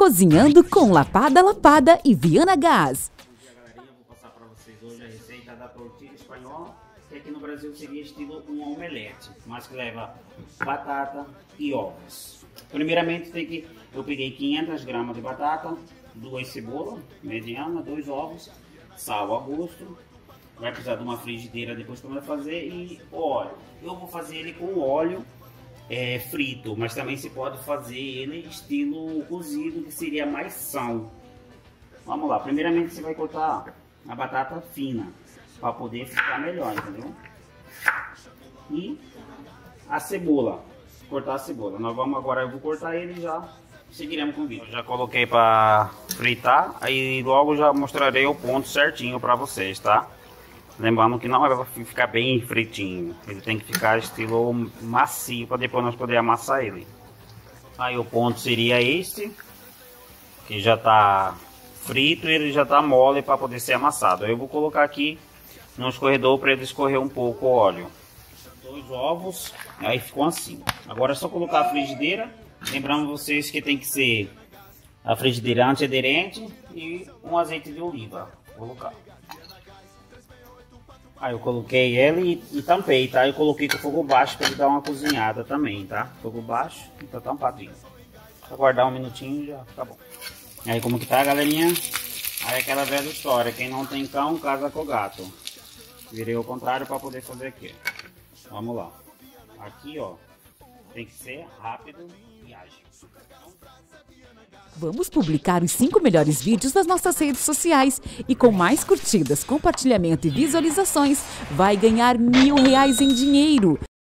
Cozinhando com Lapada Lapada e Viana Gás. galerinha, vou passar para vocês hoje a receita da espanhola, que aqui no Brasil seria estilo um omelete, mas que leva batata e ovos. Primeiramente tem que, eu peguei 500 gramas de batata, duas cebolas mediana, dois ovos, sal a gosto, vai precisar de uma frigideira depois que vai fazer e óleo. Eu vou fazer ele com óleo é, frito, mas também se pode fazer ele estilo cozido, que seria mais sal. Vamos lá, primeiramente você vai cortar a batata fina para poder ficar melhor, entendeu? E a cebola, cortar a cebola. Nós vamos agora, eu vou cortar ele já seguiremos com o vídeo. Já coloquei para fritar, aí logo já mostrarei o ponto certinho para vocês, tá? Lembrando que não é para ficar bem fritinho, ele tem que ficar estilo macio para depois nós poder amassar ele. Aí o ponto seria este, que já está frito e ele já está mole para poder ser amassado. Eu vou colocar aqui no escorredor para ele escorrer um pouco o óleo. Dois ovos, aí ficou assim. Agora é só colocar a frigideira, lembrando vocês que tem que ser a frigideira antiaderente e um azeite de oliva. Vou colocar. Aí eu coloquei ele e, e, tampei, tá? Eu coloquei com fogo baixo para ele dar uma cozinhada também, tá? Fogo baixo, tá tampadinho. Só guardar um minutinho já tá bom. Aí como que tá, galerinha? Aí aquela velha história, quem não tem cão, casa com gato. Virei ao contrário para poder fazer aqui. Vamos lá. Aqui, ó, tem que ser rápido e ágil. Vamos publicar os 5 melhores vídeos das nossas redes sociais e com mais curtidas, compartilhamento e visualizações, vai ganhar mil reais em dinheiro.